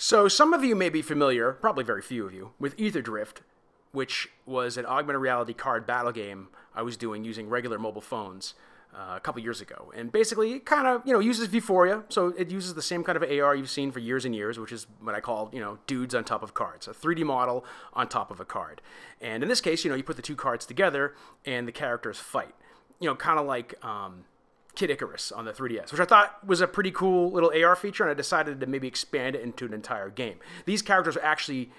So, some of you may be familiar, probably very few of you, with Ether Drift, which was an augmented reality card battle game I was doing using regular mobile phones uh, a couple years ago. And basically, it kind of, you know, uses Vuforia, so it uses the same kind of AR you've seen for years and years, which is what I call, you know, dudes on top of cards, a 3D model on top of a card. And in this case, you know, you put the two cards together and the characters fight. You know, kind of like um, Kid Icarus on the 3DS, which I thought was a pretty cool little AR feature, and I decided to maybe expand it into an entire game. These characters are actually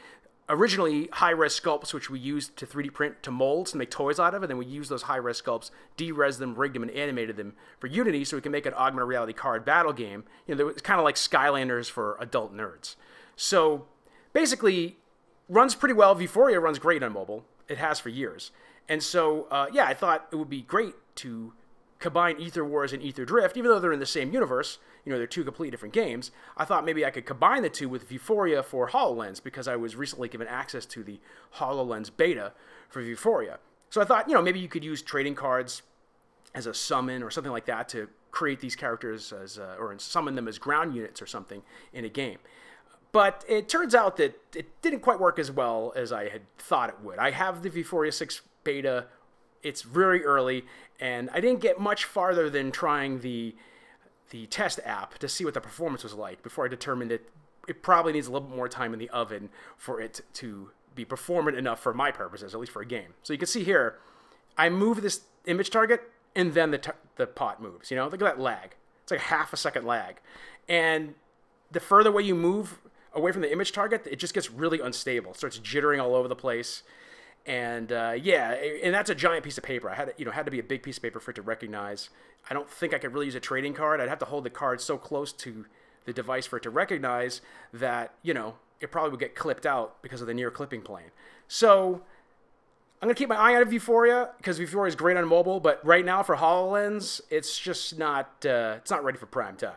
originally high-res sculpts, which we used to 3D print to molds to make toys out of, and then we used those high-res sculpts, de-res them, rigged them, and animated them for Unity, so we can make an augmented reality card battle game. You know, it's kind of like Skylanders for adult nerds. So basically, runs pretty well. Vuforia runs great on mobile. It has for years. And so, uh, yeah, I thought it would be great to combine Ether Wars and Ether Drift, even though they're in the same universe, you know, they're two completely different games. I thought maybe I could combine the two with Vuforia for HoloLens because I was recently given access to the HoloLens beta for Vuforia. So I thought, you know, maybe you could use trading cards as a summon or something like that to create these characters as, uh, or summon them as ground units or something in a game. But it turns out that it didn't quite work as well as I had thought it would. I have the Vuforia 6 beta it's very early, and I didn't get much farther than trying the the test app to see what the performance was like before I determined that it probably needs a little bit more time in the oven for it to be performant enough for my purposes, at least for a game. So you can see here, I move this image target, and then the, the pot moves. You know, look at that lag. It's like half a second lag. And the further away you move away from the image target, it just gets really unstable. It starts jittering all over the place and uh, yeah, and that's a giant piece of paper. I had to, you know had to be a big piece of paper for it to recognize. I don't think I could really use a trading card. I'd have to hold the card so close to the device for it to recognize that you know it probably would get clipped out because of the near clipping plane. So I'm gonna keep my eye out of Vuforia because Vuforia is great on mobile, but right now for Hololens, it's just not uh, it's not ready for prime time.